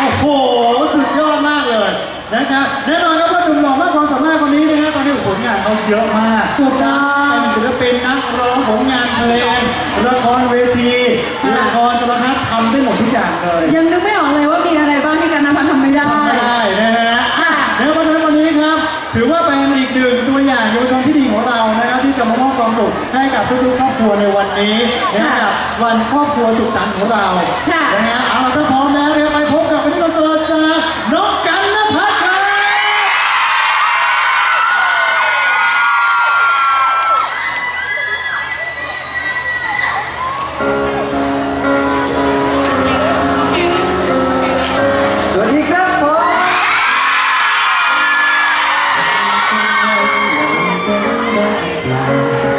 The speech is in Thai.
โอ้โห สุดยอดมากเลยนะครับแน่นอนครับว่าหนุ่มหล่อมากความสามารถคนนี้นะฮะตอนนี้ผลงานเขาเยอะมากถูกต้องเป็นศิลปินนักร้องผลงานเพลงละครเวทีละครโทรทัศน์ทำได้หมดทุกอย่างเลยยังนึกไม่ออกเลยว่ามีอะไรบ้างที่การนภัทรทำไม่ได้ทำไม่ได้นะฮะอะเดี๋ยวเพราะฉะนั้นวันนี้ครับ ถือว่าเป็นอีกหนึ่งตัวอย่างเยาวชนที่ดีของเรานะครับที่จะมามอบความสุขให้กับทุกๆครอบครัวในวันนี้นะกับวันครอบครัวสุขสันต์ของเราค่ะนะฮะเอาล่ะถ้าพร้อมแล้วเราไป นั